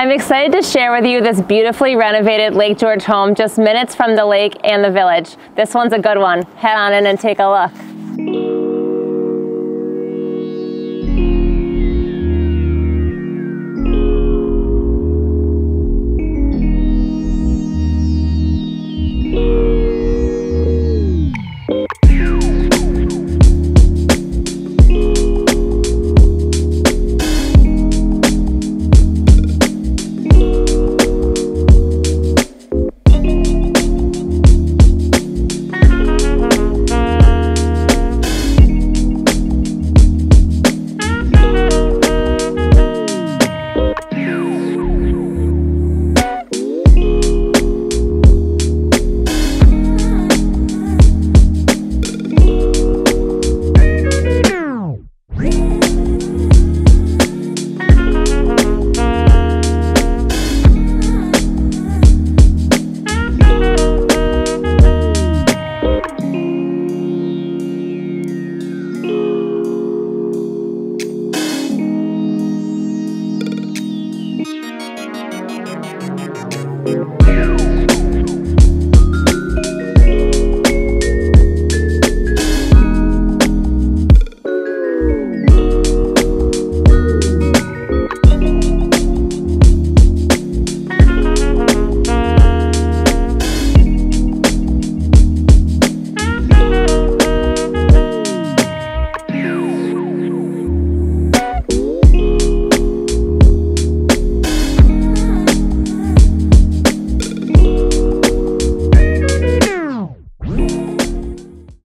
I'm excited to share with you this beautifully renovated Lake George home just minutes from the lake and the village. This one's a good one. Head on in and take a look. you.